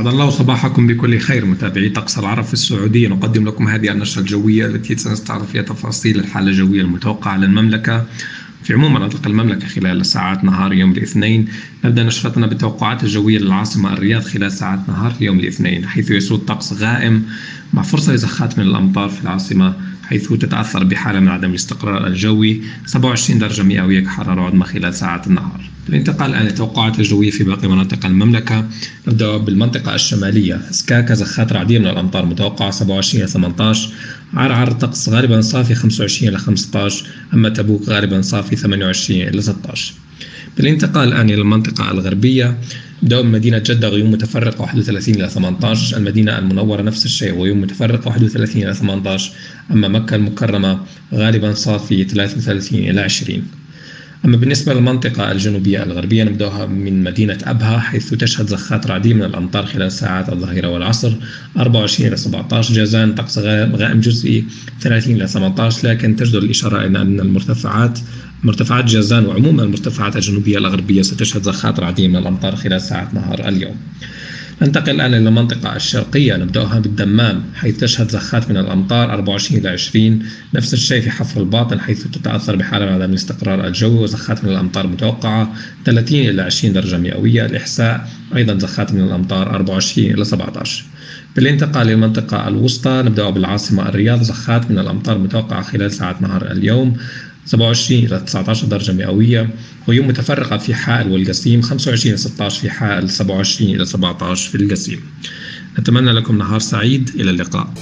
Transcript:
أسعد الله صباحكم بكل خير. متابعي طقس العرب في السعودية نقدم لكم هذه النشرة الجوية التي سنستعرض فيها تفاصيل الحالة الجوية المتوقعة للمملكة في عموم مناطق المملكة خلال ساعات نهار يوم الاثنين. نبدأ نشرتنا بالتوقعات الجوية للعاصمة الرياض خلال ساعات نهار يوم الاثنين حيث يسود طقس غائم مع فرصة لزخات من الأمطار في العاصمة حيث تتأثر بحالة من عدم الاستقرار الجوي. 27 درجة مئوية كحرارة عظمى خلال ساعات النهار. الانتقال الآن للتوقعات الجوية في باقي مناطق المملكة. نبدأ بالمنطقة الشمالية. سكاكا زخات رعدية من الأمطار متوقعة 27 إلى 18 عرعر طقس غالبا صافي 25 إلى 15 أما تبوك غالبا صافي 28 إلى 16 بالانتقال الآن إلى المنطقة الغربية. دوم مدينة جدة غيوم متفرقة 31 إلى 18 المدينة المنورة نفس الشيء غيوم متفرقة 31 إلى 18 أما مكة المكرمة غالبا صافي 33 إلى 20 أما بالنسبة للمنطقة الجنوبية الغربية نبدأها من مدينة أبها حيث تشهد زخات رعدية من الأمطار خلال ساعات الظهيرة والعصر. 24 إلى 17 جازان طقس غائم جزئي 30 إلى 18 لكن تجدر الإشارة إلى أن المرتفعات مرتفعات جازان وعموما المرتفعات الجنوبية الغربية ستشهد زخات رعدية من الأمطار خلال ساعات نهار اليوم. ننتقل الآن إلى المنطقة الشرقية نبدأها بالدمام حيث تشهد زخات من الأمطار 24 إلى 20 نفس الشيء في حفر الباطن حيث تتأثر بحالة من عدم الاستقرار الجوي وزخات من الأمطار متوقعة 30 إلى 20 درجة مئوية الإحساء أيضا زخات من الأمطار 24 إلى 17 بالانتقال للمنطقة الوسطى نبدأ بالعاصمة الرياض زخات من الأمطار متوقعة خلال ساعات نهار اليوم. 27 إلى 19 درجة مئوية ويوم متفرقة في حائل والقسيم 25 إلى 16 في حائل 27 إلى 17 في القسيم نتمنى لكم نهار سعيد. إلى اللقاء.